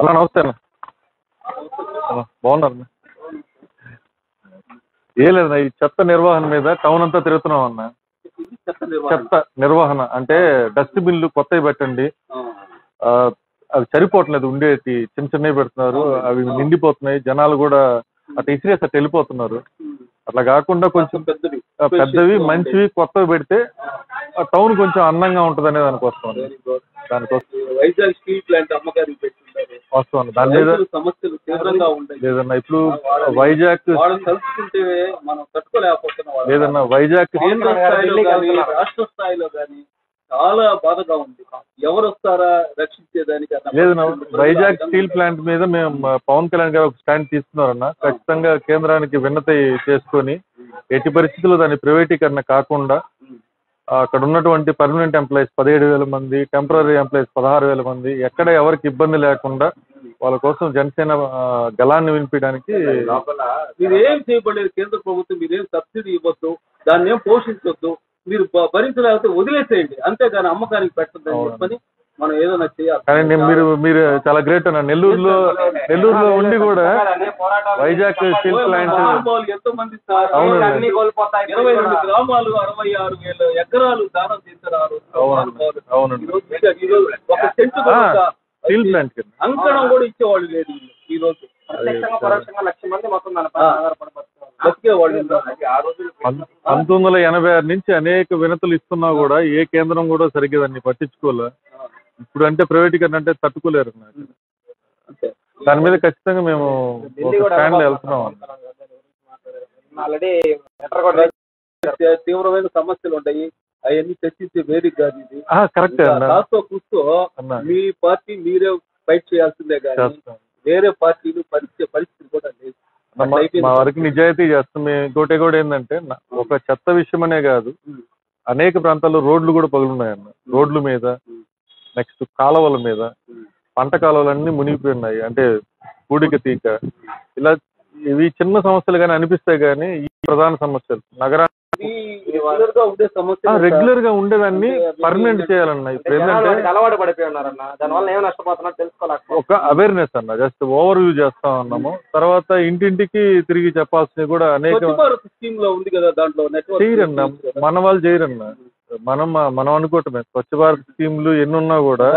అలా నమస్తే అన్న. బాగున్నారు? ఏ లేదన్న ఈ చెత్త నిర్వహణ మీద టౌన్ అంతా తిరుగుతున్నాం అన్న. చెత్త నిర్వహణ. అంటే డస్ట్ బిన్లు కొత్తవి పెట్టండి. అవి సరిపోవట్లేదు ఉండేటి చిన్న చిన్నవి పెడుతున్నారు అవి నిండిపోతున్నాయి జనాలు కూడా అటు ఇసిరేసి అటు వెళ్ళిపోతున్నారు. అట్లా కాకుండా కొంచెం పెద్దవి. మంచివి కొత్తవి పెడితే ఆ టౌన్ కొంచెం అందంగా ఉంటది అనే దానికోసం అన్న. వెరీ గుడ్ దానికోసం వైజాగ్ స్టీల్ ప్లాంట్ అమ్మగారికి పెట్టింటారు వస్తాం అన్న. దాని మీద సమస్యలు తీవ్రంగా ఉంటాయి లేదన్నా ఇప్పుడు వైజాగ్ వాళ్ళని తలుచుకుంటే మనం తట్టుకోలేకపోతున్నాం. లేదన్నా వైజాగ్ రాష్ట్ర స్థాయిలో కానీ చాలా బాధగా ఉంది. ఎవరు వస్తారా రక్షించేదానికి పరిస్థితులు వైజాగ్ స్టీల్ ప్లాంట్ మీద మేము పవన్ కళ్యాణ్ గారు ఒక స్టాండ్ తీసుకున్నారన్న. ఖచ్చితంగా కేంద్రానికి విన్నతి చేసుకొని ఎట్టి పరిస్థితుల్లో దాని ప్రైవేటీకరణ కాకుండా అక్కడ ఉన్నటువంటి పర్మనెంట్ ఎంప్లాయీస్ పదిహేడు వేల మంది టెంపరీ ఎంప్లాయీస్ పదహారు వేల మంది ఎక్కడ ఎవరికి ఇబ్బంది లేకుండా వాళ్ళ కోసం జనసేన గలాన్ని వినిపించడానికి మీరు ఏం చేయబడలేదు. కేంద్ర ప్రభుత్వం మీరేం సబ్సిడీ ఇవ్వద్దు దాన్ని ఏం పోషించొద్దు మీరు భరించలేకపోతే వదిలేసేయండి. అంతేగాని అమ్మకానికి పెట్టద్దని. చెప్పని మనం ఏదైనా చేయాలి. కానీ నేను మీరు మీరు చాలా గ్రేట్ అన్న. నెల్లూరులో నెల్లూరులో ఉండి కూడా వైజాగ్ స్టీల్ ప్లాంట్ ఎంతో మంది సార్. అవునండి. ఇరవై రెండు గ్రామాలు అరవై ఆరు వేల ఎకరాలు దానం చేశారు ఒక స్టీల్ ప్లాంట్. అంకణం కూడా ఇచ్చేవాళ్ళు లేదు ఈ రోజు. లక్ష మంది మొత్తం పంతొమ్మిది వందల ఎనభై ఆరు నుంచి అనేక వినతులు ఇస్తున్నా కూడా ఏ కేంద్రం కూడా సరిగ్గా దాన్ని పట్టించుకోలే. ఇప్పుడు అంటే ప్రైవేటీకరణ అంటే తట్టుకోలేరు దాని మీద ఖచ్చితంగా మేము స్టాండ్ వెళ్తున్నాం. తీవ్రమైన సమస్యలు ఉంటాయి. అవన్నీ చర్చించే వేదిక కాదు ఇది. కరెక్ట్ కాస్తో కూర్చో మీ పార్టీ మీరే ఫైట్ చేయాల్సిందే కానీ. వేరే పార్టీలు పరిచే పరిస్థితి కూడా లేదు. మా- వరకు నిజాయితీ చేస్తాం. మేము ఇంకోటి కూడా ఏంటంటే ఒక చెత్త విషయమనే కాదు. అనేక ప్రాంతాల్లో రోడ్లు కూడా పగులున్నాయన్న. రోడ్ల మీద. నెక్స్ట్ కాలువల మీద. పంట కాలువలన్నీ మునిగిపోయి ఉన్నాయి అంటే పూడిక తీక. ఇలా ఇవి చిన్న సమస్యలు కానీ అనిపిస్తాయి కానీ ఈ ప్రధాన సమస్యలు. ఇది రెగ్యులర్గా ఉండేదాన్ని పర్మనెంట్ చేయాలన్న ఇప్పుడు ఏంటంటే అలవాటు పడిపోయి ఉన్నారన్న దానివల్ల ఏం నష్టపోతున్నారు తెలుసుకోలేకపోతున్నారు ఒక అవేర్నెస్ అన్న జస్ట్ ఓవర్ వ్యూ చేస్తా ఉన్నాము. తర్వాత ఇంటింటికి తిరిగి చెప్పాల్సినవి కూడా అనేక స్వచ్ఛ భారత్ స్కీమ్లో ఉంది కదా దాంట్లో చేయరన్న మన వాళ్ళు చేయరన్న. మనం మనం అనుకోవటమే. స్వచ్ఛ భారత్ స్కీమ్లు ఎన్ని ఉన్నా కూడా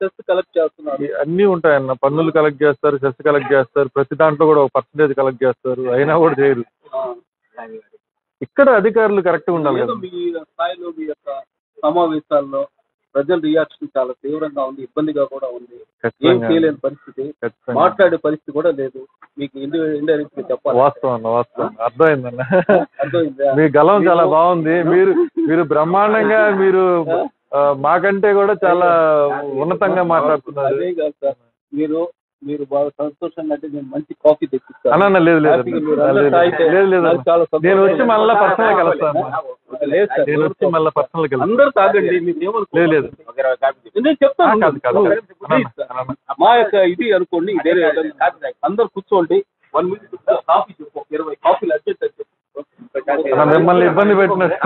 సెస్ కలెక్ట్ చేస్తున్నారు. అన్ని ఉంటాయన్న. పన్నులు కలెక్ట్ చేస్తారు సెస్ కలెక్ట్ చేస్తారు. ప్రతి దాంట్లో కూడా ఒక పర్సంటేజ్ కలెక్ట్ చేస్తారు. అయినా కూడా చేయరు. ఇక్కడ అధికారులు కరెక్ట్గా ఉండాలి కదా. మీ స్థాయిలో మీ యొక్క సమావేశాల్లో ప్రజల రియాక్షన్ చాలా తీవ్రంగా ఉంది ఇబ్బందిగా కూడా ఉంది. ఏం చేయలేని పరిస్థితి. మాట్లాడే పరిస్థితి కూడా లేదు. మీకు ఇండి ఇండైరెక్ట్గా చెప్పాలి. వాస్తవం వాస్తవం. అర్థమైందన్న. అర్థమైందా? మీ గలం చాలా బాగుంది. మీరు మీరు బ్రహ్మాండంగా మీరు మాకంటే కూడా చాలా ఉన్నతంగా మాట్లాడుతున్నారు. అదే కాదు సార్. మీరు మీరు బాగా సంతోషంగా అంటే నేను మంచి కాఫీ తెచ్చిస్తాను అన్న లేదు లేదు లేదు, లేదు. నేను వచ్చి మళ్ళీ పర్సనల్ కలుస్తాను. లేదు సార్, నేను వచ్చి మళ్ళీ పర్సనల్ కలుస్తాను. అందరూ తాగండి మీరు ఏమనుకో లేదు లేదు. నేను చెప్తాను. మా యొక్క ఇది అనుకోండి వేరే అందరు కూర్చోండి. వన్ మినిట్ కాఫీ చెప్పు ఇరవై కాఫీలు అని చెప్పు. మిమ్మల్ని ఇబ్బంది పెట్టినట్టు.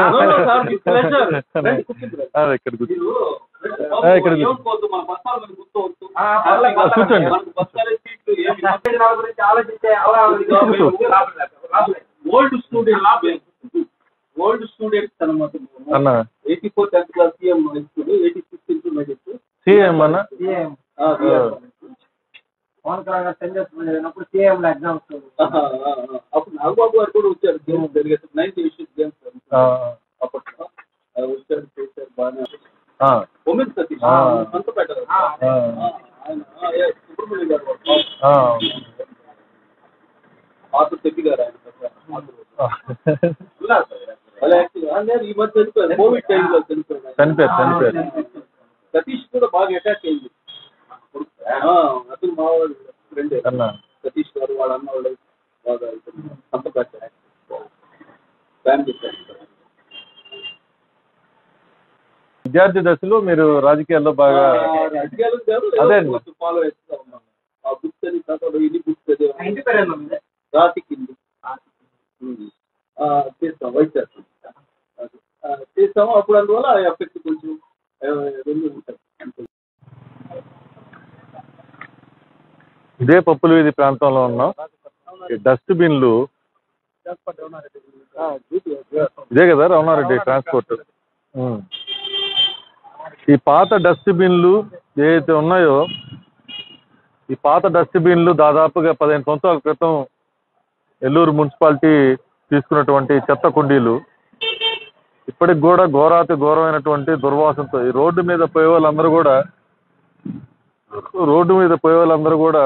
అదే, ఇక్కడ కూర్చోండి. ఓల్డ్ స్టూడెంట్ ఓల్డ్ స్టూడెంట్స్ అనమాట అన్న. Eighty four tenth class CM eighty six intermediate. CM అన్న? పవన్ కళ్యాణ్ గారు సెండ్ చేస్తున్నప్పుడు సీఎం ఎగ్జామ్స్ అప్పుడు నాగబాబు గారు కూడా వచ్చారు. గేమ్స్ జరిగేది నైన్త్ ఏషియన్ గేమ్స్ అప్పట్లో. వచ్చారు చేశారు ఉమెన్ సతీష్ సుబ్రహ్మణ్యం గారు. ఆతు ఆయన ఈ మధ్య చనిపోయారు. కోవిడ్ టైంలో చనిపోయారు. చనిపోయారు, చనిపోయారు. సతీష్ కూడా బాగా అటాక్ అయింది. అతను మా వాళ్ళు ఫ్రెండే అన్న. సతీష్ గారు వాళ్ళ అన్న వాళ్ళు బాగా ఫ్యామిలీ విద్యార్థి దశలో మీరు రాజకీయాల్లో బాగా అదే. ఫాలో చేస్తూ ఆ బుక్స్ అని బుక్స్ చేస్తాం. వైట్ చేస్తాం. చేస్తాము. అప్పుడు అందువల్ల ఎఫెక్ట్ కొంచెం రెండు ఉంటాయి. ఇదే పప్పుల వీధి ప్రాంతంలో ఉన్నాం. ఈ డస్ట్ బిన్లు ఇదే కదా రమణారెడ్డి ట్రాన్స్పోర్ట్. ఈ పాత డస్ట్ బిన్లు ఏవైతే ఉన్నాయో ఈ పాత డస్ట్ బిన్లు దాదాపుగా పదిహేను సంవత్సరాల క్రితం ఎల్లూరు మున్సిపాలిటీ తీసుకున్నటువంటి చెత్త కుండీలు ఇప్పటికి కూడా ఘోరాతి ఘోరమైనటువంటి దుర్వాసనతో ఈ రోడ్డు మీద పోయే వాళ్ళందరూ కూడా రోడ్డు మీద పోయే వాళ్ళందరూ కూడా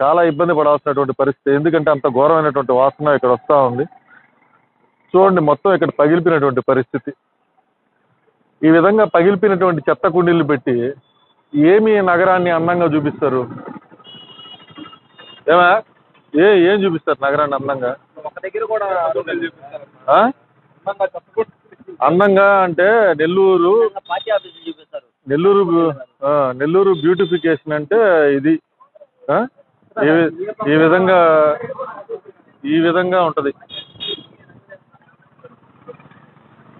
చాలా ఇబ్బంది పడాల్సినటువంటి పరిస్థితి. ఎందుకంటే అంత ఘోరమైనటువంటి వాసన ఇక్కడ వస్తూ ఉంది. చూడండి మొత్తం ఇక్కడ పగిలిపోయినటువంటి పరిస్థితి. ఈ విధంగా పగిలిపోయినటువంటి చెత్త కుండీలు పెట్టి ఏమి నగరాన్ని అందంగా చూపిస్తారు? ఏమా? ఏ ఏం చూపిస్తారు నగరాన్ని అందంగా? అందంగా అంటే నెల్లూరు నెల్లూరు ఆ, నెల్లూరు బ్యూటిఫికేషన్ అంటే ఇది. ఆ? ఈ ఈ విధంగా ఈ విధంగా ఉంటుంది.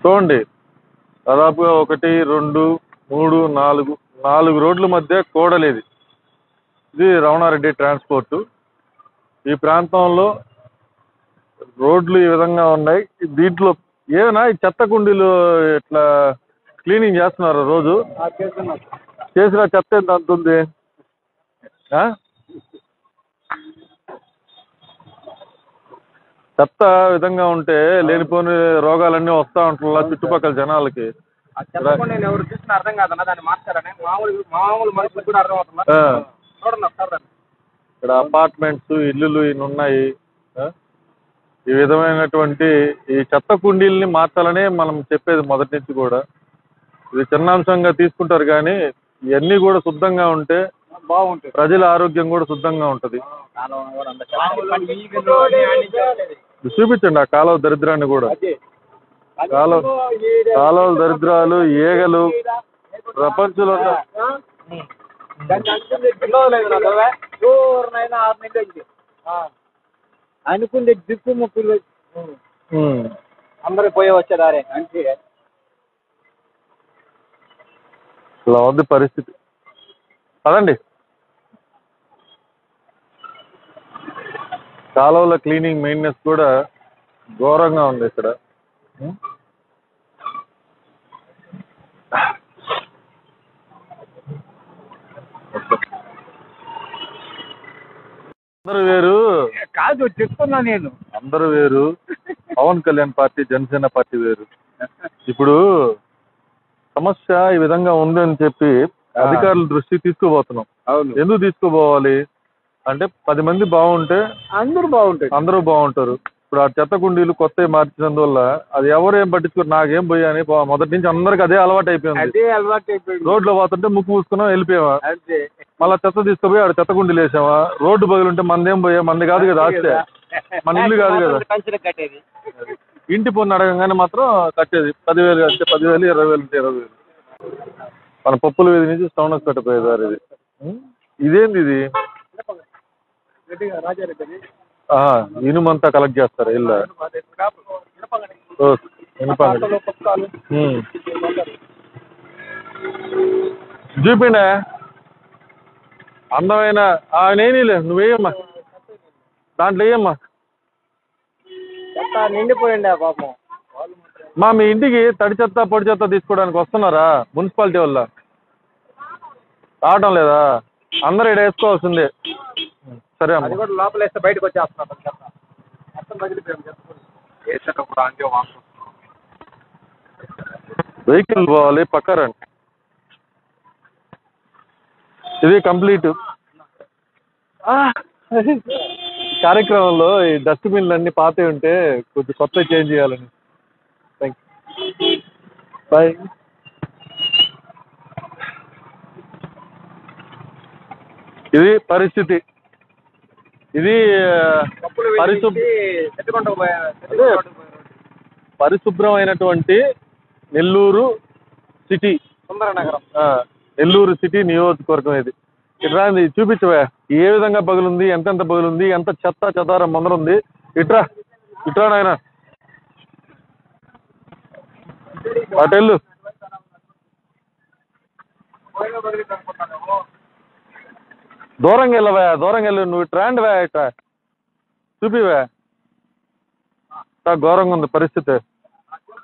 చూడండి. దాదాపుగా ఒకటి రెండు మూడు నాలుగు నాలుగు రోడ్ల మధ్య కూడలేదు ఇది. రమణారెడ్డి ట్రాన్స్పోర్ట్. ఈ ప్రాంతంలో రోడ్లు ఈ విధంగా ఉన్నాయి. దీంట్లో ఏమైనా ఈ చెత్త కుండీలు ఇట్లా క్లీనింగ్ చేస్తున్నారు రోజు చేసిన చెత్త ఎంత అంత ఉంది ఆ? చెత్త విధంగా ఉంటే లేనిపోని రోగాలన్నీ వస్తా ఉంటుందా చుట్టుపక్కల జనాలకి ఎవరు చూసిన అర్థం కాదన్న దాన్ని మార్చారని మామూలు మామూలు మనుషులకు కూడా అర్థం అవుతుందా ఆ. చూడండి ఒకసారి రండి. ఇక్కడ అపార్ట్మెంట్స్ ఇల్లులు ఇన్ని ఉన్నాయి? ఈ విధమైనటువంటి ఈ చెత్త కుండీల్ని మార్చాలనే మనం చెప్పేది మొదటి నుంచి కూడా ఇది చిన్నాంశంగా తీసుకుంటారు కానీ ఇవన్నీ కూడా శుద్ధంగా ఉంటే బాగుంటుంది. ప్రజల ఆరోగ్యం కూడా శుద్ధంగా ఉంటది. చూపించండి ఆ కాలువ దరిద్రాన్ని కూడా. కాలువ కాలువ దరిద్రాలు ఈగలు ప్రపంచంలో అనుకుంది దిక్కు ముక్కులు. అందరూ పోయి వచ్చేదారే అంటే ఇలా ఉంది పరిస్థితి. పదండి. కాలువల క్లీనింగ్ మెయింటెనెన్స్ కూడా ఘోరంగా ఉంది ఇక్కడ? అందరూ వేరు. కాదు చెప్తున్నా నేను. అందరూ వేరు. పవన్ కళ్యాణ్ పార్టీ జనసేన పార్టీ వేరు. ఇప్పుడు సమస్య ఈ విధంగా ఉందని చెప్పి అధికారుల దృష్టి తీసుకుపోతున్నాం. అవును. ఎందుకు తీసుకుపోవాలి? అంటే పది మంది బాగుంటే అందరూ బాగుంటాయి అందరూ బాగుంటారు. ఇప్పుడు ఆ చెత్త కుండీలు కొత్త మార్చినందువల్ల అది ఎవరు ఏం పట్టించుకోరు నాకేం పోయా అని మొదటి నుంచి అందరికి అదే అలవాటు అయిపోయింది. అదే అలవాటు అయిపోయింది. రోడ్లో పోతుంటే ముక్కు మూసుకున్నాం వెళ్ళిపోయావా మళ్ళా చెత్త తీసుకుపోయి ఆడ చెత్త కుండీలు వేసావా రోడ్డు పగులుంటే మందేం పోయా? మంది కాదు కదా ఆస్తే. మన ఇల్లు కాదు కదా. ఇంటి పన్ను అడగంగానే మాత్రం కట్టేది. పదివేలు అంటే పదివేలు ఇరవై వేలు అంటే ఇరవై వేలు మన పప్పుల వీధి నుంచి స్టౌన్ కట్టిపోయేదారు ఇది? ఇదేంది ఇది? ఇనుమంతా కలెక్ట్ చేస్తారు ఇల్లు ఇనుపంగడి. ఉం. చూపిండే? అందమైన నేనీలే నువ్వేయమ్మా. దాంట్లో వేయమ్మా నిండిపోయిండే పాపం. మా మీ ఇంటికి తడి చెత్త పొడి చెత్త తీసుకోవడానికి వస్తున్నారా మున్సిపాలిటీ వల్ల? రావటం లేదా? అందరూ ఇక్కడ వేసుకోవాల్సిందే. సరే అది అమ్మా కూడా లోపల వేస్తే బయటకు వచ్చేస్తున్నా చెత్త. మొత్తం పగిలిపోయాం చెత్త వేసేటప్పుడు అంతే వాసన వెహికల్ పోవాలి పక్క రండి. ఇది కంప్లీట్. కార్యక్రమంలో ఈ డస్ట్బిన్లు అన్ని పాతే ఉంటే కొంచెం కొత్త చేంజ్ చేయాలని. థ్యాంక్ బాయ్ ఇది పరిస్థితి. ఇది పరిశుభ్ర. పరిశుభ్రమైనటువంటి నెల్లూరు సిటీ. సుందర నగరం ఆ, నెల్లూరు సిటీ నియోజకవర్గం ఇది. ఇట్రా చూపించవే. ఏ విధంగా పగులుంది ఎంతెంత పగులుంది ఎంత చెత్త చెదారం ముందరుంది ఇట్రా ఇట్రా నాయన. అటెళ్ళు దూరంగా వెళ్ళవా దూరంగా వెళ్ళు. నువ్వు ట్రాండ్ వే ఇట్రా. చూపివే. ఘోరంగా ఉంది పరిస్థితి.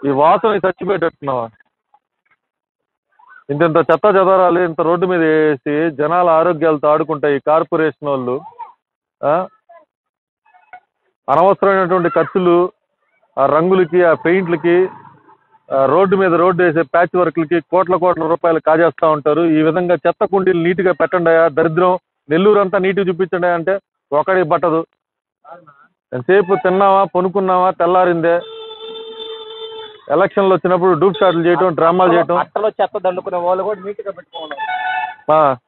ఈ వాసన చచ్చిపోయేటట్టున్నావా? ఇంత ఇంత చెత్త చెదరాలు ఇంత రోడ్డు మీద వేసి జనాల ఆరోగ్యాలతో ఆడుకుంటాయి ఈ కార్పొరేషన్ వాళ్ళు ఆ? అనవసరమైనటువంటి ఖర్చులు ఆ రంగులకి ఆ పెయింట్లకి రోడ్డు మీద రోడ్డు వేసే ప్యాచ్ వర్క్లకి కోట్ల కోట్ల రూపాయలు కాజేస్తూ ఉంటారు. ఈ విధంగా చెత్త కుండీలు నీట్గా పెట్టండి దరిద్రం నెల్లూరు అంతా నీట్గా చూపించండి అంటే ఒకడి పట్టదు. ఎంతసేపు తిన్నావా పనుకున్నావా తెల్లారిందే. ఎలక్షన్లు వచ్చినప్పుడు డూప్ షాట్లు చేయటం డ్రామాలు చేయటం. అట్టలో చెత్త దండుకునే వాళ్ళు కూడా నీట్గా పెట్టుకోవాలి.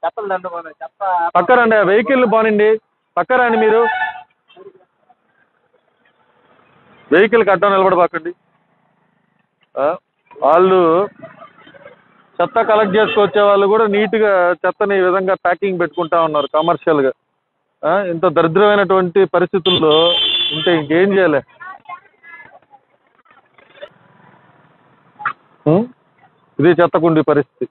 చెత్తలు దండుకోవాలి. చెత్త పక్కరండి వెహికల్ బానండి పక్కరండి మీరు. వెహికల్ కట్టం నిలబడబాకండి. ఆ, వాళ్ళు చెత్త కలెక్ట్ చేసుకొచ్చే వాళ్ళు కూడా నీట్గా చెత్తని ఈ విధంగా ప్యాకింగ్ పెట్టుకుంటా ఉన్నారు కమర్షియల్గా ఆ, ఇంత దరిద్రమైనటువంటి పరిస్థితుల్లో ఉంటే ఇంకేం చేయాలి? ఇది చెత్తకుండి పరిస్థితి.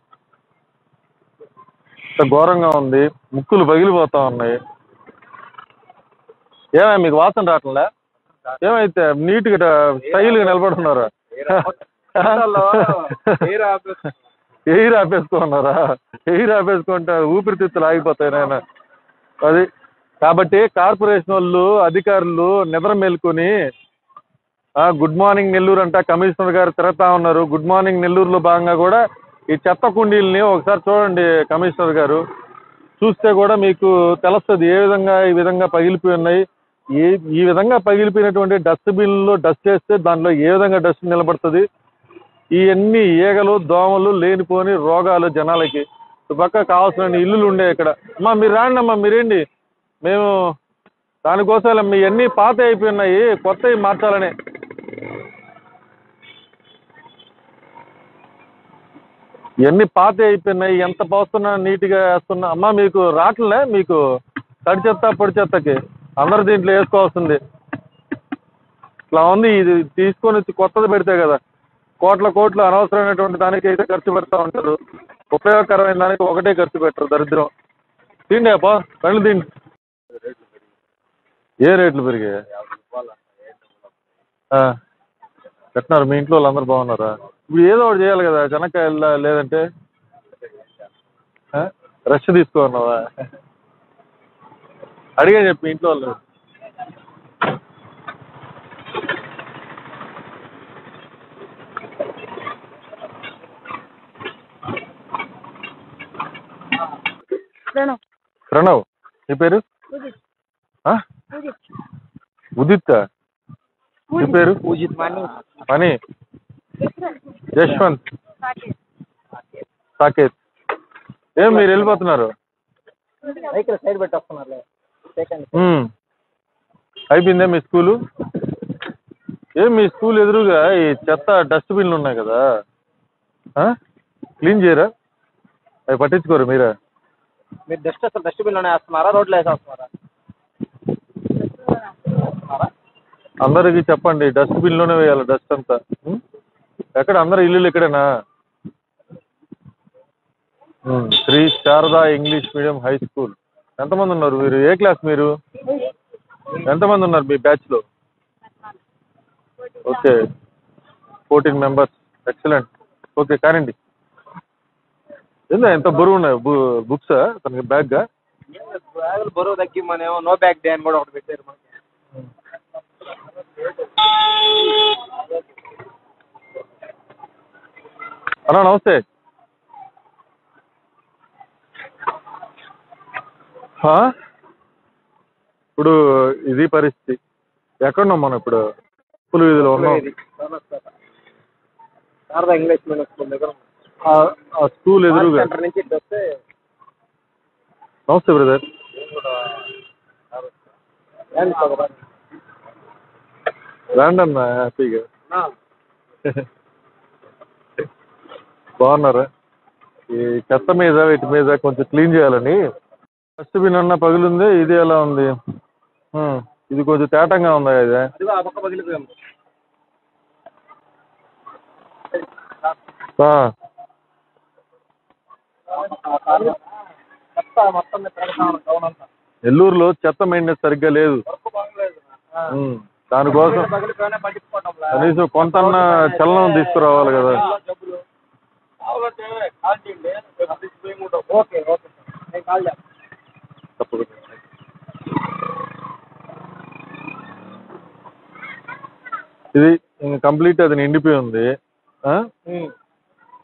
ఘోరంగా ఉంది. ముక్కులు పగిలిపోతా ఉన్నాయి. ఏమై మీకు వాసన రావట్లే ఏమైతే నీట్గా స్టైల్గా నిలబడున్నారా ఎయిర్ ఆఫీస్ ఎయిర్ ఆపేసుకున్నారా ఎయిర్ ఆపేసుకుంటే ఊపిరితిత్తులు ఆగిపోతాయి నాయన. అది. కాబట్టి కార్పొరేషన్ వాళ్ళు అధికారులు నిద్ర మేల్కొని గుడ్ మార్నింగ్ నెల్లూరు అంట కమిషనర్ గారు తిరుగుతా ఉన్నారు. గుడ్ మార్నింగ్ నెల్లూరులో భాగంగా కూడా ఈ చెత్త కుండీలని ఒకసారి చూడండి కమిషనర్ గారు. చూస్తే కూడా మీకు తెలుస్తుంది ఏ విధంగా ఈ విధంగా పగిలిపోయి ఉన్నాయి. ఏ ఈ విధంగా పగిలిపోయినటువంటి డస్ట్బిన్లో డస్ట్ వేస్తే దాంట్లో ఏ విధంగా డస్ట్ నిలబడుతుంది? ఇవన్నీ ఈగలు దోమలు లేనిపోని రోగాలు జనాలకి. పక్క కావాల్సిన ఇల్లులు ఉండే ఇక్కడ. అమ్మా మీరు రాండి అమ్మా మీరేండి మేము దానికోసం మీ అన్నీ పాత అయిపోయి ఉన్నాయి. కొత్తవి మార్చాలని. ఇవన్నీ పాత అయిపోయినాయి ఎంత పోస్తున్నా నీట్గా వేస్తున్నా. అమ్మా మీకు రావట్లే మీకు తడి చెత్త పొడి చెత్తకి అందరు దీంట్లో వేసుకోవాల్సింది. ఇట్లా ఉంది ఇది తీసుకొని వచ్చి కొత్తది పెడితే కదా. కోట్ల కోట్లు అనవసరమైనటువంటి దానికి అయితే ఖర్చు పెడతా ఉంటారు. ఉపయోగకరమైన దానికి ఒకటే ఖర్చు పెట్టరు దరిద్రం. తిండి అప్ప కళ్ళు తిండి. ఏ రేట్లు పెరిగాయి? పెట్టినారు. మీ ఇంట్లో వాళ్ళందరూ బాగున్నారా? ఇప్పుడు ఏదో ఒకటి చేయాలి కదా. చెనక్కాయలు లేదంటే? రష్ తీసుకోన్నావా అడిగా చెప్పి ఇంట్లో వాళ్ళు. ప్రణవ్. నీ పేరు? ఉదిత్. నీ పేరు? పూజిత్ మనీ. యశ్వంత్. సాకేత్. ఏం మీరు వెళ్ళిపోతున్నారు? వెహికల్ సైడ్ పెట్టి వస్తున్నారు సెకండ్ ఉమ్. అయిపోయిందా మీ స్కూలు? ఏం మీ స్కూల్ ఎదురుగా ఈ చెత్త డస్ట్బిన్లు ఉన్నాయి కదా? ఆ? క్లీన్ చేయరా? అవి పట్టించుకోరు మీరా? మీరు డస్ట్ అసలు డస్ట్బిన్లోనే వేస్తున్నారా? రోడ్లో వేసేస్తున్నారా? అందరికి చెప్పండి డస్ట్బిన్లోనే వేయాలి డస్ట్ అంతా. ఎక్కడ? అందరు ఇల్లులు ఇక్కడేనా? Sri Sarada English medium high school. ఎంతమంది ఉన్నారు మీరు? ఏ క్లాస్ మీరు? ఎంతమంది ఉన్నారు మీ బ్యాచ్లో okay. Fourteen members. Excellent. Okay కానండి ఏందా ఎంత బరువు ఉన్నాయి? బుక్స్? తనకి బ్యాగ్గా? బరువు తగ్గిమ్మనేమో నో బ్యాగ్ డే అని కూడా ఒకటి పెట్టారు మనకి. అన్నా నమస్తే. హా? ఇప్పుడు ఇది పరిస్థితి. ఎక్కడున్నాం మనం ఇప్పుడు? పులి వీధిలో ఉన్నాం. శారదా ఇంగ్లీష్ మీడియం స్కూల్ దగ్గర ఆ- స్కూల్ ఎదురుగా. సెంటర్ నుంచి ఇటు వస్తే నమస్తే బ్రదర్? రండి అన్న హ్యాపీగా. బాగున్నారా? ఈ చెత్త మీద వీటి మీద కొంచెం క్లీన్ చేయాలని. డస్ట్బిన్ అన్న పగిలింది ఇది ఎలా ఉంది? ఇది కొంచెం తేటంగా ఉందా ఇది? నెల్లూరులో చెత్త మెయింటెనెన్స్ సరిగ్గా లేదు. దానికోసం కనీసం కొంతన్న చలనం తీసుకురావాలి కదా. ఇది కంప్లీట్ అది నిండిపోయి ఉంది?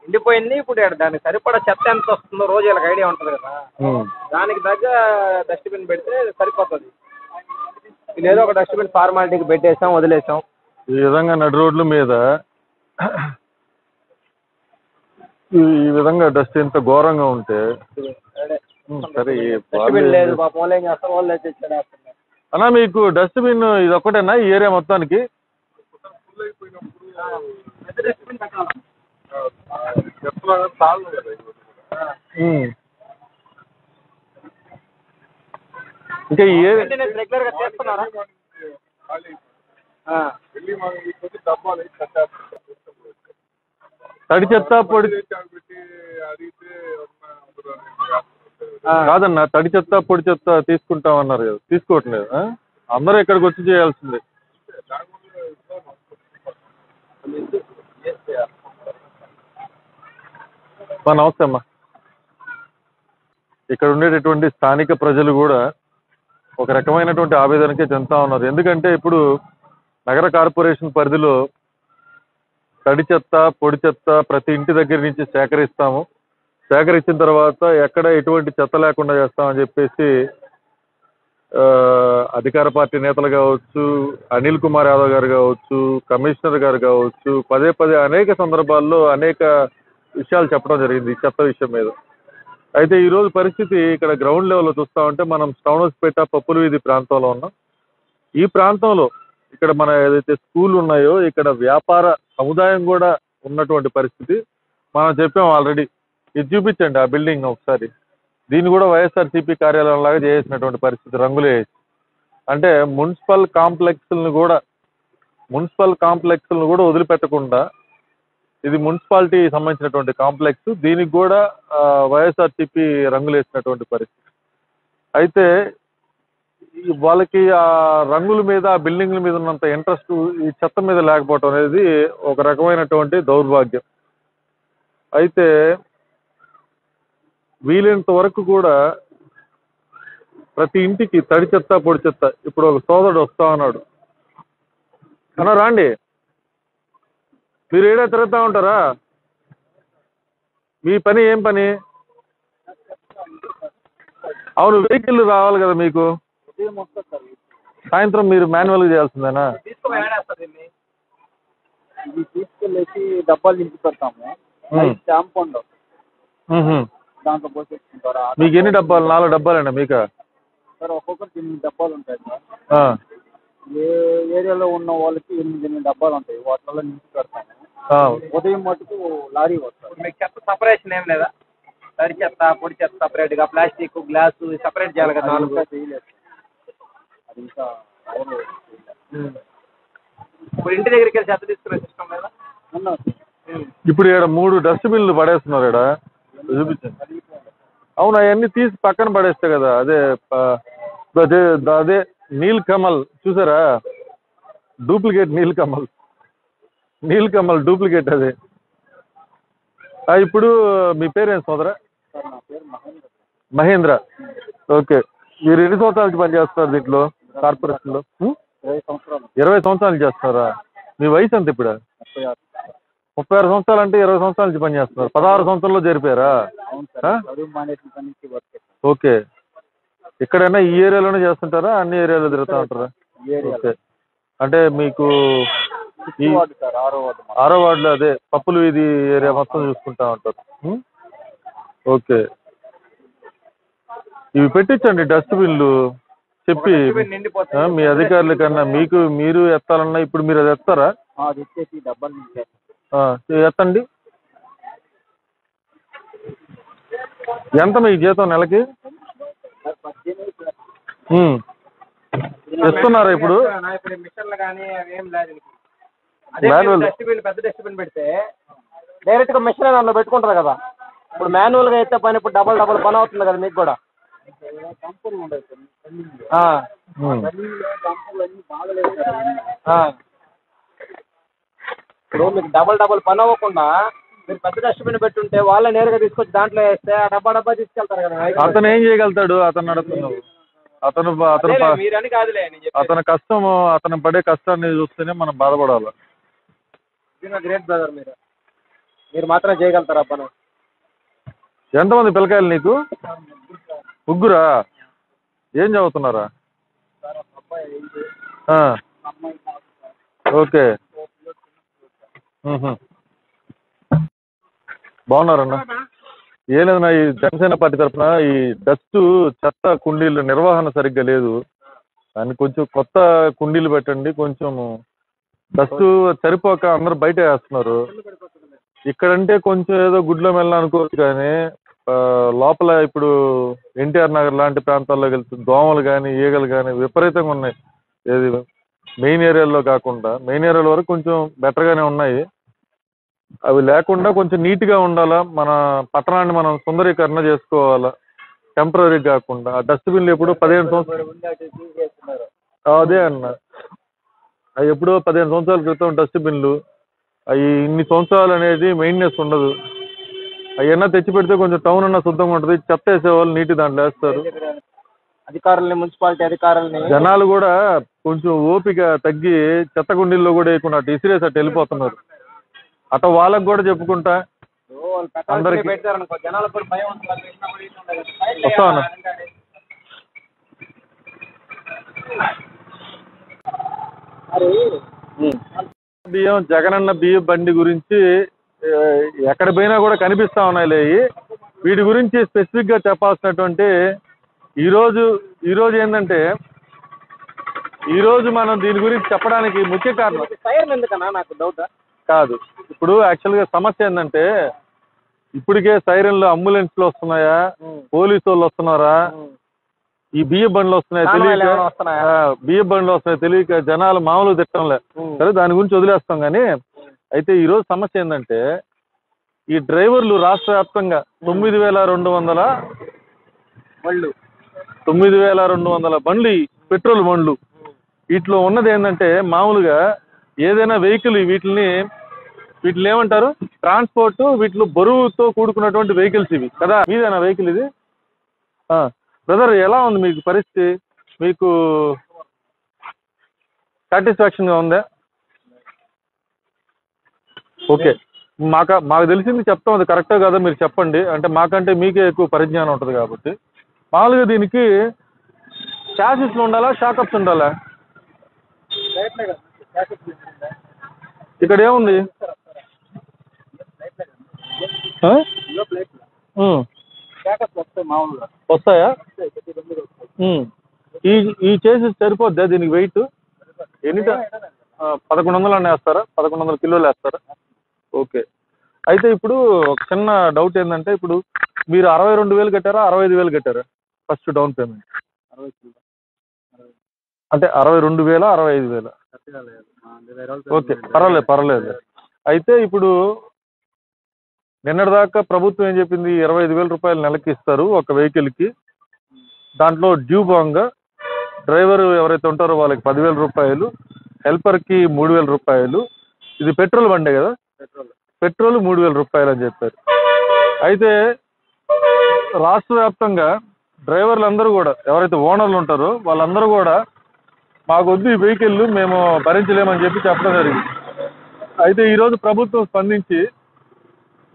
ఎండిపోయింది ఇప్పుడు దానికి సరిపడా చెత్త ఎంత వస్తుందో రోజు వీళ్ళకి ఐడియా ఉంటుంది కదా. దానికి తగ్గ డస్ట్బిన్ పెడితే సరిపోతుంది. ఏదో ఒక డస్ట్బిన్ ఫార్మాలిటీకి పెట్టేసాం వదిలేసాం ఈ విధంగా నడి రోడ్ల మీద ఈ విధంగా డస్ట్ ఇంత ఘోరంగా ఉంటే సరే ఈ డస్ట్బిన్ లేదు ఏం వాళ్ళు అన్నా మీకు డస్ట్బిన్ ఇది ఒక్కటేనా ఈ ఏరియా మొత్తానికి డస్ట్బిన్ ఇంకా మెయింటెనెన్స్ రెగ్యులర్గా చేస్తున్నారా. తడి చెత్త పొడి. కాదన్నా తడి చెత్త పొడి చెత్త తీసుకుంటామన్నారు కదా తీసుకోవట్లేదు? అందరూ ఇక్కడికి వచ్చి చేయాల్సిందే నమస్తే అమ్మా ఇక్కడ ఉండేటటువంటి స్థానిక ప్రజలు కూడా ఒక రకమైనటువంటి ఆవేదనకే చెందుతా ఉన్నారు. ఎందుకంటే ఇప్పుడు నగర కార్పొరేషన్ పరిధిలో తడి చెత్త పొడి చెత్త ప్రతి ఇంటి దగ్గర నుంచి సేకరిస్తాము. సేకరించిన తర్వాత ఎక్కడ ఎటువంటి చెత్త లేకుండా చేస్తామని చెప్పేసి ఆ, అధికార పార్టీ నేతలు కావచ్చు అనిల్ కుమార్ యాదవ్ గారు కావచ్చు కమిషనర్ గారు కావచ్చు పదే పదే అనేక సందర్భాల్లో అనేక విషయాలు చెప్పడం జరిగింది ఈ చెత్త విషయం మీద. అయితే ఈ రోజు పరిస్థితి ఇక్కడ గ్రౌండ్ లెవెల్లో చూస్తా ఉంటే మనం టౌన్ పెట్ట పప్పుల వీధి ప్రాంతంలో ఉన్నాం. ఈ ప్రాంతంలో ఇక్కడ మన ఏదైతే స్కూల్ ఉన్నాయో ఇక్కడ వ్యాపార సముదాయం కూడా ఉన్నటువంటి పరిస్థితి. మనం చెప్పాం ఆల్రెడీ ఇది చూపించండి ఆ బిల్డింగ్ ఒకసారి. దీన్ని కూడా వైఎస్ఆర్సీపీ కార్యాలయం లాగా చేసినటువంటి పరిస్థితి రంగులు వేసి. అంటే మున్సిపల్ కాంప్లెక్స్లను కూడా మున్సిపల్ కాంప్లెక్స్లను కూడా వదిలిపెట్టకుండా ఇది మున్సిపాలిటీ సంబంధించినటువంటి కాంప్లెక్స్. దీనికి కూడా ఆ, వైఎస్ఆర్సీపీ రంగులు వేసినటువంటి పరిస్థితి. అయితే వాళ్ళకి ఆ రంగుల మీద ఆ బిల్డింగ్ల మీద ఉన్నంత ఇంట్రెస్ట్ ఈ చెత్త మీద లేకపోవటం అనేది ఒక రకమైనటువంటి దౌర్భాగ్యం. అయితే వీలైనంత వరకు కూడా ప్రతి ఇంటికి తడి చెత్త పొడి చెత్త. ఇప్పుడు ఒక సోదరుడు వస్తా ఉన్నాడు. అన్నా రాండి. మీరు ఏడా తిరుగుతూ ఉంటారా? మీ పని ఏం పని? అవును వెహికల్ రావాలి కదా మీకు. సాయంత్రం మీరు మాన్యువల్గా చేయాల్సిందేనా? ఏడేస్తారు దీన్ని ఇది తీసుకెళ్ళేసి డబ్బాలు నింపి పెడతాము. మ్మ్హ. దాంట్లో పోసేసుకుంటారు? మీకు ఎన్ని డబ్బాలు? నాలుగు డబ్బాలేనా మీకు? సార్ ఒక్కొక్కరికి ఎనిమిది డబ్బాలు ఉంటాయి సార్. ఏ ఏరియాలో ఉన్న వాళ్ళకి ఎనిమిది ఎనిమిది డబ్బాలు ఉంటాయి. వాటిలో పెడతాము ఆ. ఉదయం మటుకు లారీ వస్తారు మీకు చెత్త సపరేషన్ ఏం లేదా? తడి చెత్త పొడి చెత్త సపరేట్గా ప్లాస్టిక్ గ్లాసు సపరేట్ చేయాలి కదా నాలుగు. చేయలేదు. అది ఇంకా ఎవరు చేయలేదు. ఇప్పుడు ఇంటి దగ్గరికి వెళ్ళి చెత్త తీసుకునే సిస్టమ్ లేదా? ఇప్పుడు ఇక్కడ మూడు డస్ట్బిన్లు పడేస్తున్నారు ఇక్కడ చూపించండి. అవును అవన్నీ తీసి పక్కన పడేస్తే కదా అదే ప- అదే అదే నీల్ కమల్ చూసారా? డూప్లికేట్ నీల్ కమల్. నీల్ కమల్ డూప్లికేట్ అదే. ఇప్పుడు మీ పేరేం సోదరా? మహేంద్ర. ఓకే. మీరు ఎన్ని సంవత్సరాల నుంచి పనిచేస్తున్నారు దీంట్లో కార్పొరేషన్లో? ఇరవై సంవత్సరాలు చేస్తున్నారా మీ వయసు ఎంత ఇప్పుడు? ముప్పై ఆరు సంవత్సరాలు అంటే ఇరవై సంవత్సరాల నుంచి పనిచేస్తున్నారు. పదహారు సంవత్సరాల్లో చేరిపోయారా? Work okay. ఎక్కడైనా ఈ ఏరియాలోనే చేస్తుంటారా? అన్ని ఏరియాలో తిరుగుతూ ఉంటారా? ఓకే. అంటే మీకు ఈ ఆరో వార్డులో అదే పప్పులు వీధి ఏరియా మొత్తం చూసుకుంటా ఉంటారు? ఓకే. ఇవి పెట్టించండి డస్ట్బిన్లు. చెప్పి మీ అధికారుల కన్నా మీకు మీరు ఎత్తాలన్నా ఇప్పుడు మీరు అది ఎత్తారా? ఎత్తండి. ఎంత మీ జీతం నెలకి. ఇస్తున్నారా ఇప్పుడు. మిషన్లు కానీ అవి ఏం లేదు. డస్ట్బిన్ పెద్ద డస్ట్బిన్ పెడితే డైరెక్ట్గా మిషన్ దాంట్లో పెట్టుకుంటారు కదా. ఇప్పుడు మాన్యువల్గా అయితే పని ఇప్పుడు డబల్ డబల్ పని అవుతుంది కదా మీకు కూడా. ఇప్పుడు మీకు డబల్ డబల్ పని అవ్వకుండా మీరు పెద్ద డస్ట్బిన్ పెట్టుంటే వాళ్ళే నేరుగా తీసుకొచ్చి దాంట్లో వేస్తే ఆ డబ్బా డబ్బా తీసుకెళ్తారు కదా. అతను ఏం చేయగలుగుతాడు? అతను నడుపుతున్నావు అతను అతను మీరని కాదులే. అతని కష్టం అతను పడే కష్టాన్ని చూస్తేనే మనం బాధపడాలి. గ్రేట్ బ్రదర్ మీరు? మీరు మాత్రం చేయగలుగుతారు ఎంతమంది పిల్లకాయలు నీకు? ముగ్గురా? ఏం చదువుతున్నారా? ఆ. ఓకే. బాగున్నారన్న? ఏ లేదన్నా ఈ జనసేన పార్టీ తరఫున ఈ డస్ట్ చెత్త కుండీలు నిర్వహణ సరిగ్గా లేదు. దాన్ని కొంచెం కొత్త కుండీలు పెట్టండి కొంచెం డస్ట్ సరిపోక అందరు బయట వేస్తున్నారు. ఇక్కడంటే కొంచెం ఏదో గుడ్లో మెల్ల అనుకోవచ్చు కానీ ఆ, లోపల ఇప్పుడు ఎన్టీఆర్ నగర్ లాంటి ప్రాంతాల్లోకి వెళ్తే దోమలు కానీ ఈగలు కానీ విపరీతంగా ఉన్నాయి. ఏది మెయిన్ ఏరియాలో కాకుండా మెయిన్ ఏరియాల వరకు కొంచెం బెటర్గానే ఉన్నాయి. అవి లేకుండా కొంచెం నీట్గా ఉండాలా? మన పట్టణాన్ని మనం సుందరీకరణ చేసుకోవాలా? టెంపరీ కాకుండా. ఆ డస్ట్బిన్లు ఎప్పుడు పదిహేను సంవత్సరాలు అదే అన్న. అవి ఎప్పుడో పదిహేను సంవత్సరాల క్రితం డస్ట్బిన్లు అవి ఇన్ని సంవత్సరాలు అనేది మెయింటెనెన్స్ ఉండదు. అవన్నా తెచ్చి పెడితే కొంచెం టౌన్ అన్న శుద్ధంగా ఉంటుంది. చెత్త వేసేవాళ్ళు నీటి దాంట్లో వేస్తారు. అధికారుల్ని మున్సిపాలిటీ అధికారుల్ని జనాలు కూడా కొంచెం ఓపిక తగ్గి చెత్త కుండీల్లో కూడా వేయకుండా అటు ఇసిరేసి అటు వెళ్ళిపోతున్నారు. అట వాళ్ళకు కూడా చెప్పుకుంటా. అందరికీ. వస్తాను. బియ్యం జగనన్న బియ్యం బండి గురించి ఎక్కడ పోయినా కూడా కనిపిస్తా ఉన్నాయి లేయి వీటి గురించి స్పెసిఫిక్గా చెప్పాల్సినటువంటి ఈరోజు ఈరోజు ఏంటంటే ఈరోజు మనం దీని గురించి చెప్పడానికి ముఖ్య కారణం. ఎందుకన్నా నాకు డౌట్ కాదు. ఇప్పుడు యాక్చువల్గా సమస్య ఏంటంటే ఇప్పటికే సైరన్లు అంబులెన్స్లో వస్తున్నాయా? పోలీసు వాళ్ళు వస్తున్నారా? ఈ బియ్య బండ్లు వస్తున్నాయి తెలియక? బియ్య బండ్లు వస్తున్నాయి తెలియక? జనాలు మామూలు తిట్టంలే సరే దాని గురించి వదిలేస్తాం కానీ అయితే ఈ రోజు సమస్య ఏంటంటే ఈ డ్రైవర్లు రాష్ట్ర వ్యాప్తంగా తొమ్మిది వేల రెండు వందల వాళ్ళు తొమ్మిది వేల రెండు వందల బండ్లు పెట్రోల్ బండ్లు. వీటిలో ఉన్నది ఏంటంటే మామూలుగా ఏదైనా వెహికల్ వీటిని వీటిని ఏమంటారు? ట్రాన్స్పోర్ట్ వీటిలో బరువుతో కూడుకున్నటువంటి వెహికల్స్ ఇవి. కదా మీదేనా వెహికల్ ఇది? బ్రదర్ ఎలా ఉంది మీకు పరిస్థితి? మీకు సాటిస్ఫాక్షన్గా ఉందా? ఓకే. మాక మాకు తెలిసింది చెప్తాం అది కరెక్టా కదా మీరు చెప్పండి. అంటే మాకంటే మీకే ఎక్కువ పరిజ్ఞానం ఉంటుంది కాబట్టి. మామూలుగా దీనికి చాసిస్లు ఉండాలా షాకప్స్ ఉండాలా? ఇక్కడ ఏముంది? మామూలుగా వస్తాయా? ఈ ఈ చేసి సరిపోద్దా దీనికి వెయిట్ ఎన్ని పదకొండు వందలు అన్న వేస్తారా? పదకొండు వందల కిలోలు వేస్తారా? ఓకే. అయితే ఇప్పుడు ఒక చిన్న డౌట్ ఏంటంటే ఇప్పుడు మీరు అరవై రెండు వేలు కట్టారా? అరవై ఐదు వేలు కట్టారా? ఫస్ట్ డౌన్ పేమెంట్ అంటే అరవై రెండు వేల అరవై ఐదు వేల? ఓకే పర్వాలేదు పర్వాలేదు. అయితే ఇప్పుడు నిన్నటిదాకా ప్రభుత్వం ఏం చెప్పింది? ఇరవై ఐదు వేల రూపాయలు నెలకి ఇస్తారు ఒక వెహికల్కి. దాంట్లో డ్యూ భాగంగా డ్రైవర్ ఎవరైతే ఉంటారో వాళ్ళకి పదివేల రూపాయలు హెల్పర్కి మూడు వేల రూపాయలు. ఇది పెట్రోల్ బండే కదా? పెట్రోల్. మూడు వేల రూపాయలు అని చెప్పారు. అయితే రాష్ట్ర వ్యాప్తంగా డ్రైవర్లు అందరూ కూడా ఎవరైతే ఓనర్లు ఉంటారో వాళ్ళందరూ కూడా మాకు వద్దు ఈ వెహికల్ మేము భరించలేమని చెప్పి చెప్పడం జరిగింది. అయితే ఈరోజు ప్రభుత్వం స్పందించి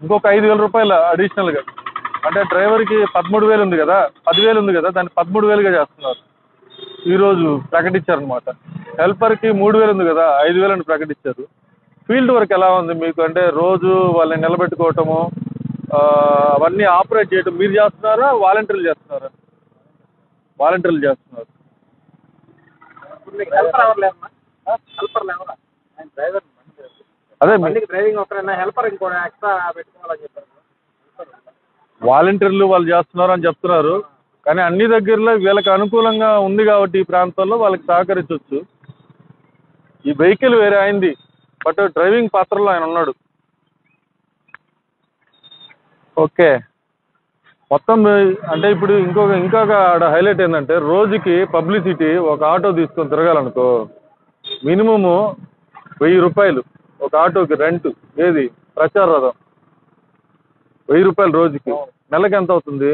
ఇంకొక ఐదు వేల రూపాయలు అడిషనల్గా అంటే డ్రైవర్కి పదమూడు వేలు ఉంది కదా పదివేలు ఉంది కదా దాన్ని పదమూడు వేలుగా చేస్తున్నారు. ఈరోజు ప్రకటించారనమాట హెల్పర్కి మూడు వేలు ఉంది కదా ఐదు వేలని ప్రకటించారు. ఫీల్డ్ వర్క్ ఎలా ఉంది మీకు? అంటే రోజు వాళ్ళని నిలబెట్టుకోవటము అవన్నీ ఆపరేట్ చేయటం మీరు చేస్తున్నారా వాలంటీర్లు చేస్తున్నారా? వాలంటీర్లు చేస్తున్నారు హెల్పర్ ఎవరు లేరన్నా హెల్పర్ లేవరా డ్రైవర్ అదే డ్రైవింగ్ ఒకరైనా హెల్పర్ ఇంకో ఎక్స్ట్రా పెట్టుకోవాలని చెప్పారు వాలంటీర్లు వాళ్ళు చేస్తున్నారు అని చెప్తున్నారు కానీ అన్ని దగ్గరలో వీళ్ళకి అనుకూలంగా ఉంది కాబట్టి ఈ ప్రాంతంలో వాళ్ళకి సహకరించవచ్చు ఈ వెహికల్ వేరే అయింది. బట్ డ్రైవింగ్ పాత్రలో ఆయన ఉన్నాడు. ఓకే. మొత్తం అంటే ఇప్పుడు ఇంకొక ఇంకొక ఆడ హైలైట్ ఏంటంటే రోజుకి పబ్లిసిటీ ఒక ఆటో తీసుకొని తిరగాలనుకో మినిమము వెయ్యి రూపాయలు ఒక ఆటోకి రెంట్ ఏది? ప్రచార రథం. వెయ్యి రూపాయలు రోజుకి. నెలకి ఎంత అవుతుంది?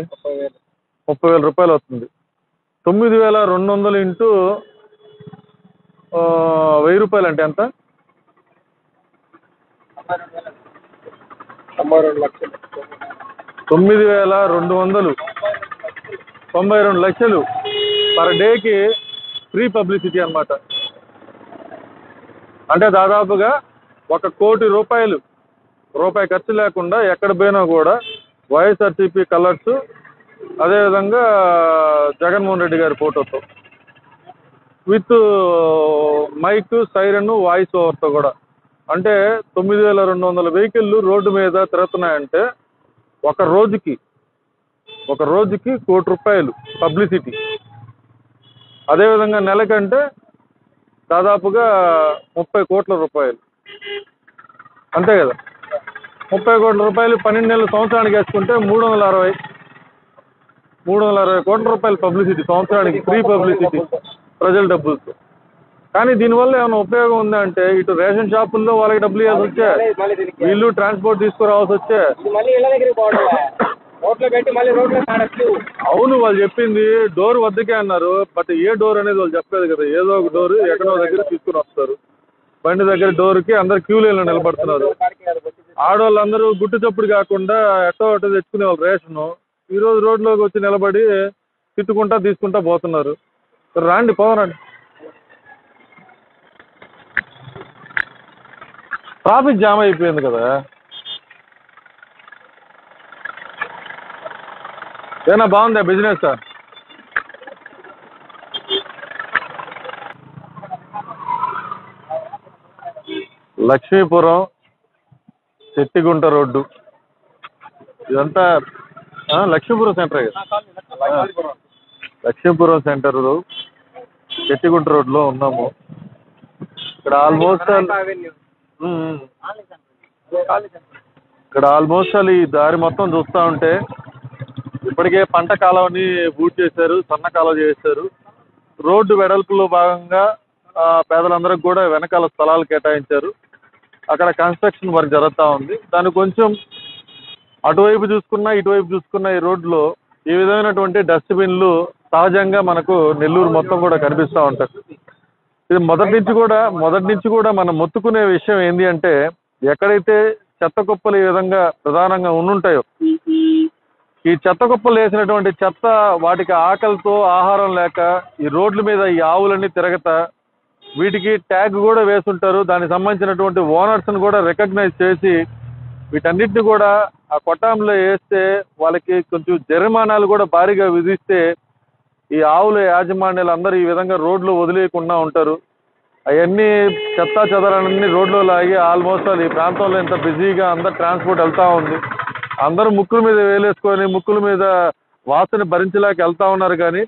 ముప్పై వేల. రూపాయలు అవుతుంది. తొమ్మిది వేల రెండు వందలు ఇంటూ వెయ్యి రూపాయలు అంటే ఎంత? తొంభై రెండు లక్షలు. తొమ్మిది వేల రెండు వందలు. తొంభై రెండు లక్షలు పర్ డేకి ఫ్రీ పబ్లిసిటీ అన్నమాట. అంటే దాదాపుగా ఒక కోటి రూపాయలు. రూపాయి ఖర్చు లేకుండా ఎక్కడ పోయినా కూడా వైఎస్ఆర్సీపీ కలర్స్ అదేవిధంగా జగన్మోహన్ రెడ్డి గారి ఫోటోతో. విత్ మైక్ సైరన్ వాయిస్ ఓవర్తో కూడా. అంటే తొమ్మిది వేల రెండు వందల వెహికల్లు రోడ్డు మీద తిరుగుతున్నాయంటే ఒక రోజుకి ఒక రోజుకి కోటి రూపాయలు పబ్లిసిటీ. అదేవిధంగా నెలకంటే దాదాపుగా ముప్పై కోట్ల రూపాయలు. అంతే కదా? ముప్పై కోట్ల రూపాయలు పన్నెండు నెలల సంవత్సరానికి వేసుకుంటే మూడు వందల అరవై. మూడు వందల అరవై కోట్ల రూపాయల పబ్లిసిటీ సంవత్సరానికి ఫ్రీ పబ్లిసిటీ ప్రజల డబ్బులతో. కానీ దీనివల్ల ఏమైనా ఉపయోగం ఉందా అంటే ఇటు రేషన్ షాపుల్లో వాళ్ళకి డబ్బులు ఇవ్వాల్సి వచ్చే వీళ్ళు ట్రాన్స్పోర్ట్ తీసుకురావాల్సి వచ్చే. అవును వాళ్ళు చెప్పింది డోర్ వద్దకే అన్నారు. బట్ ఏ డోర్ అనేది వాళ్ళు చెప్పలేదు కదా. ఏదో ఒక డోర్ ఎక్కడో దగ్గర తీసుకుని వస్తారు. బండి దగ్గర డోర్కి అందరు క్యూ లైన్లో నిలబడుతున్నారు. ఆడవాళ్ళందరూ గుట్టు చప్పుడు కాకుండా ఎట్టో అటో తెచ్చుకునే వాళ్ళు రేషను. ఈరోజు రోడ్లోకి వచ్చి నిలబడి తిట్టుకుంటా తీసుకుంటా పోతున్నారు. రాండి పోరండి. ట్రాఫిక్ జామ్ అయిపోయింది కదా. ఏనా బాగుందా బిజినెస్ లక్ష్మీపురం చెట్టిగుంట రోడ్డు. ఇదంతా లక్ష్మీపురం సెంటర్ లక్ష్మీపురం సెంటర్ చెట్టిగుంట రోడ్లో ఉన్నాము. ఇక్కడ ఆల్మోస్ట్ ఇక్కడ ఆల్మోస్ట్ ఆల్ ఈ దారి మొత్తం చూస్తూ ఉంటే ఇప్పటికే పంట కాలువని బూట్ చేశారు సన్న కాలువ చేశారు. రోడ్డు వెడల్పులో భాగంగా ఆ, కూడా వెనకాల స్థలాలు కేటాయించారు. అక్కడ కన్స్ట్రక్షన్ వర్క్ జరుగుతూ ఉంది. దాన్ని కొంచెం అటువైపు చూసుకున్నా ఇటువైపు చూసుకున్న ఈ రోడ్లో ఈ విధమైనటువంటి డస్ట్బిన్లు సహజంగా మనకు నెల్లూరు మొత్తం కూడా కనిపిస్తూ ఉంటాయి. ఇది మొదటి నుంచి కూడా మొదటి నుంచి కూడా మనం మొత్తుకునే విషయం ఏంటి అంటే ఎక్కడైతే చెత్త కుప్పలు ఈ విధంగా ప్రధానంగా ఉండుంటాయో ఈ చెత్త కుప్పలు వేసినటువంటి చెత్త వాటికి ఆకలితో ఆహారం లేక ఈ రోడ్ల మీద ఈ ఆవులన్నీ తిరగత వీటికి ట్యాగ్ కూడా వేస్తుంటారు దానికి సంబంధించినటువంటి ఓనర్స్ని కూడా రికగ్నైజ్ చేసి వీటన్నిటిని కూడా ఆ కొట్టాంలో వేస్తే వాళ్ళకి కొంచెం జరిమానాలు కూడా భారీగా విధిస్తే ఈ ఆవుల యాజమాన్యాలు అందరూ ఈ విధంగా రోడ్లు వదిలేయకుండా ఉంటారు. అవన్నీ చెత్త చెదరాలన్నీ రోడ్లో లాగి ఆల్మోస్ట్ అది ఈ ప్రాంతంలో ఇంత బిజీగా అందరు ట్రాన్స్పోర్ట్ వెళ్తూ ఉంది. అందరూ ముక్కుల మీద వేలేసుకొని ముక్కుల మీద వాసన భరించలేక వెళ్తా ఉన్నారు కానీ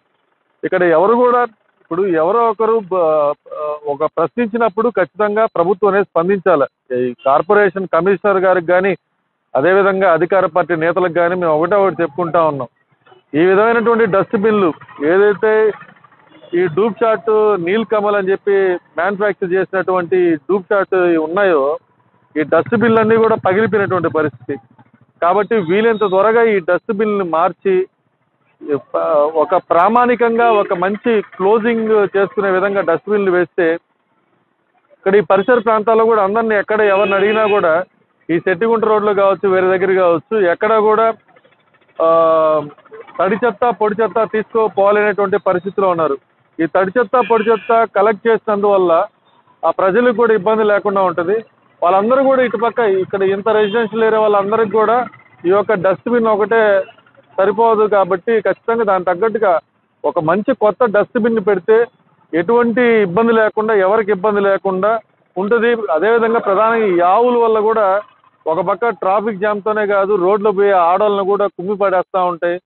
ఇక్కడ ఎవరు కూడా ఇప్పుడు ఎవరో ఒకరు ఒక ప్రశ్నించినప్పుడు ఖచ్చితంగా ప్రభుత్వం అనేది స్పందించాలి. ఈ కార్పొరేషన్ కమిషనర్ గారికి కానీ అదేవిధంగా అధికార పార్టీ నేతలకు కానీ మేము ఒకటే ఒకటి చెప్పుకుంటా ఉన్నాం. ఈ విధమైనటువంటి డస్ట్బిన్లు ఏదైతే ఈ డూప్ చాట్ నీల్ కమల్ అని చెప్పి మ్యానుఫ్యాక్చర్ చేసినటువంటి డూప్ చాట్ ఉన్నాయో ఈ డస్ట్బిన్లు అన్నీ కూడా పగిలిపోయినటువంటి పరిస్థితి. కాబట్టి వీలైనంత త్వరగా ఈ డస్ట్బిన్ని మార్చి ఒక ప్రామాణికంగా ఒక మంచి క్లోజింగ్ చేసుకునే విధంగా డస్ట్బిన్లు వేస్తే ఇక్కడ ఈ పరిసర ప్రాంతాల్లో కూడా అందరిని ఎక్కడ ఎవరిని అడిగినా కూడా ఈ సెట్టిగుంట రోడ్లో కావచ్చు వేరే దగ్గర కావచ్చు ఎక్కడ కూడా ఆ, తడి చెత్త పొడి చెత్త తీసుకోపోవాలనేటువంటి పరిస్థితిలో ఉన్నారు. ఈ తడి చెత్త పొడి చెత్త కలెక్ట్ చేసినందువల్ల ఆ ప్రజలకు కూడా ఇబ్బంది లేకుండా ఉంటుంది. వాళ్ళందరూ కూడా ఇటుపక్క ఇక్కడ ఇంత రెసిడెన్షియల్ ఏరియా వాళ్ళందరికీ కూడా ఈ యొక్క డస్ట్బిన్ ఒకటే సరిపోదు కాబట్టి ఖచ్చితంగా దానికి తగ్గట్టుగా ఒక మంచి కొత్త డస్ట్బిన్ పెడితే ఎటువంటి ఇబ్బంది లేకుండా ఎవరికి ఇబ్బంది లేకుండా ఉంటుంది. అదేవిధంగా ప్రధానంగా ఈ ఆవుల వల్ల కూడా ఒక పక్క ట్రాఫిక్ జామ్తోనే కాదు రోడ్లు పోయే ఆడవాళ్ళని కూడా కుమ్మి పడేస్తూ ఉంటాయి.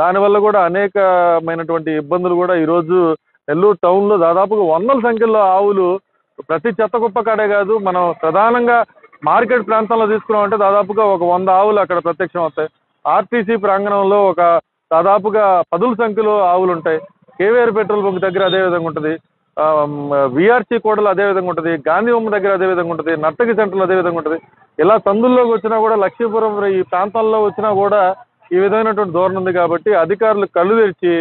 దానివల్ల కూడా అనేకమైనటువంటి ఇబ్బందులు కూడా ఈరోజు నెల్లూరు టౌన్లో దాదాపుగా వందల సంఖ్యలో ఆవులు ప్రతి చెత్త కుప్ప కాడే కాదు మనం ప్రధానంగా మార్కెట్ ప్రాంతంలో తీసుకున్నామంటే దాదాపుగా ఒక వంద ఆవులు అక్కడ ప్రత్యక్షం అవుతాయి. ఆర్టీసీ ప్రాంగణంలో ఒక దాదాపుగా పదుల సంఖ్యలో ఆవులు ఉంటాయి. కేవీఆర్ పెట్రోల్ బంక్ దగ్గర అదే విధంగా ఉంటుంది. విఆర్సీ కోడలు అదే విధంగా ఉంటుంది. గాంధీ బొమ్మ దగ్గర అదే విధంగా ఉంటుంది. నర్తకి సెంటర్లో అదే విధంగా ఉంటుంది. ఇలా సందుల్లోకి వచ్చినా కూడా లక్ష్మీపురం ఈ ప్రాంతాల్లో వచ్చినా కూడా ఈ విధమైనటువంటి ధోరణి ఉంది కాబట్టి అధికారులు కళ్ళు తెరిచి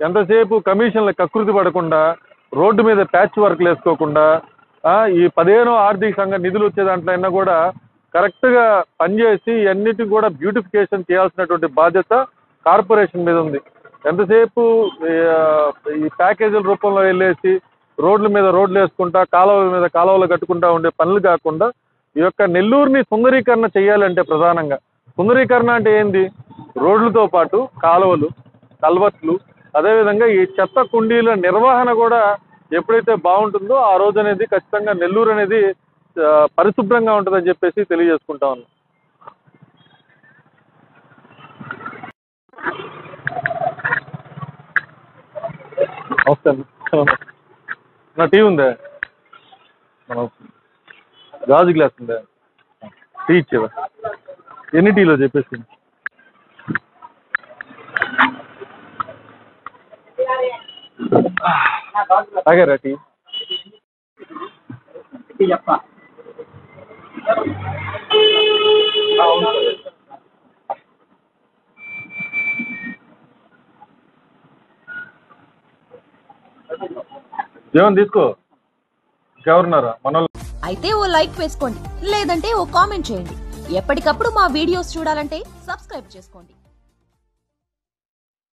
ఎంతసేపు కమిషన్ల కకృతి పడకుండా రోడ్డు మీద ప్యాచ్ వర్క్లు వేసుకోకుండా ఈ పదిహేనో ఆర్థిక సంఘ నిధులు వచ్చే దాంట్లో అయినా కూడా కరెక్ట్గా పనిచేసి అన్నిటిని కూడా బ్యూటిఫికేషన్ చేయాల్సినటువంటి బాధ్యత కార్పొరేషన్ మీద ఉంది. ఎంతసేపు ఈ, ఈ ప్యాకేజీల రూపంలో వెళ్ళేసి రోడ్ల మీద రోడ్లు వేసుకుంటా కాలువల మీద కాలువలు కట్టుకుంటా ఉండే పనులు కాకుండా ఈ యొక్క నెల్లూరుని సుందరీకరణ చేయాలంటే ప్రధానంగా. సుందరీకరణ అంటే ఏంది? రోడ్లతో పాటు కాలువలు కల్వర్ట్లు అదేవిధంగా ఈ చెత్త కుండీల నిర్వహణ కూడా ఎప్పుడైతే బాగుంటుందో ఆ రోజు అనేది ఖచ్చితంగా నెల్లూరు అనేది పరిశుభ్రంగా ఉంటుందని చెప్పేసి తెలియజేసుకుంటా ఉన్నాం. నా టీ ఉందా? గాజు గ్లాస్ ఉందా? టీ ఇచ్చేవా? ఎన్ని టీలో చెప్పేసి? తాగారా టీ. జీవన్ తీసుకో? ఇంకెవరున్నారా? మన అయితే ఓ లైక్ వేసుకోండి లేదంటే ఓ కామెంట్ చేయండి. ఎప్పటికప్పుడు మా వీడియోస్ చూడాలంటే సబ్స్క్రైబ్ చేసుకోండి.